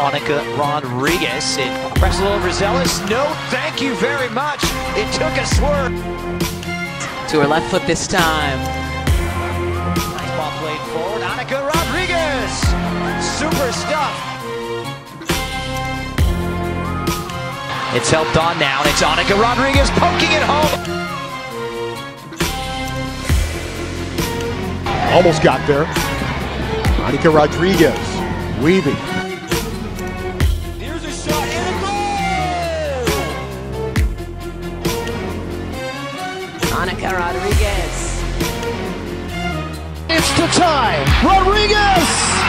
Anika Rodriguez. It presses over Zealous. No, thank you very much. It took a swerve. To her left foot this time. Nice ball played forward. Anika Rodriguez. Super stuff. It's helped on now, and it's Anika Rodriguez poking it home. Almost got there. Anika Rodriguez weaving. Anika Rodriguez. It's the time. Rodriguez